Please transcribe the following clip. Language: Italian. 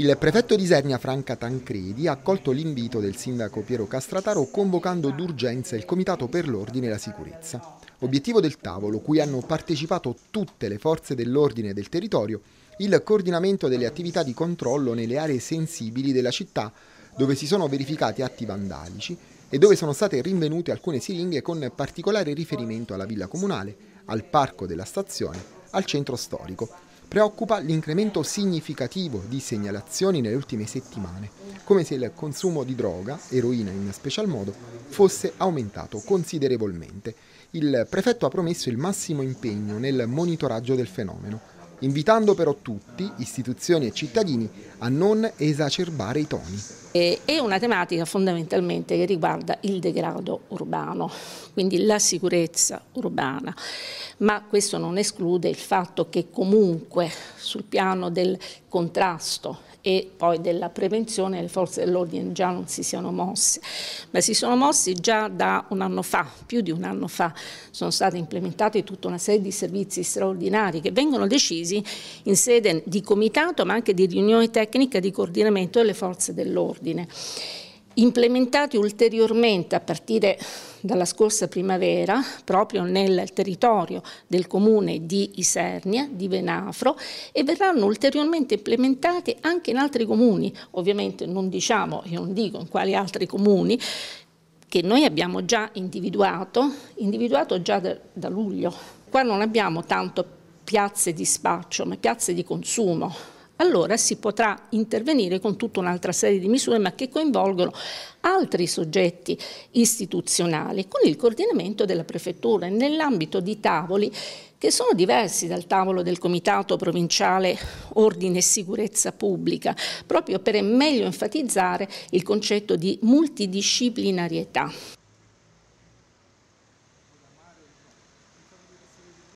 Il prefetto di Isernia Franca Tancredi ha accolto l'invito del sindaco Piero Castrataro convocando d'urgenza il Comitato per l'Ordine e la Sicurezza. Obiettivo del tavolo, cui hanno partecipato tutte le forze dell'ordine del territorio, il coordinamento delle attività di controllo nelle aree sensibili della città dove si sono verificati atti vandalici e dove sono state rinvenute alcune siringhe con particolare riferimento alla villa comunale, al parco della stazione, al centro storico Preoccupa l'incremento significativo di segnalazioni nelle ultime settimane, come se il consumo di droga, eroina in special modo, fosse aumentato considerevolmente. Il prefetto ha promesso il massimo impegno nel monitoraggio del fenomeno, invitando però tutti, istituzioni e cittadini, a non esacerbare i toni. È una tematica fondamentalmente che riguarda il degrado urbano, quindi la sicurezza urbana, ma questo non esclude il fatto che comunque sul piano del contrasto e poi della prevenzione le forze dell'ordine già non si siano mosse, ma si sono mossi già da un anno fa, più di un anno fa, sono state implementate tutta una serie di servizi straordinari che vengono decisi in sede di comitato ma anche di riunione tecnica di coordinamento delle forze dell'ordine implementati ulteriormente a partire dalla scorsa primavera proprio nel territorio del comune di Isernia, di Venafro e verranno ulteriormente implementati anche in altri comuni, ovviamente non diciamo, io non dico in quali altri comuni, che noi abbiamo già individuato, individuato già da, da luglio. Qua non abbiamo tanto piazze di spaccio, ma piazze di consumo allora si potrà intervenire con tutta un'altra serie di misure ma che coinvolgono altri soggetti istituzionali con il coordinamento della prefettura nell'ambito di tavoli che sono diversi dal tavolo del Comitato Provinciale Ordine e Sicurezza Pubblica, proprio per meglio enfatizzare il concetto di multidisciplinarietà.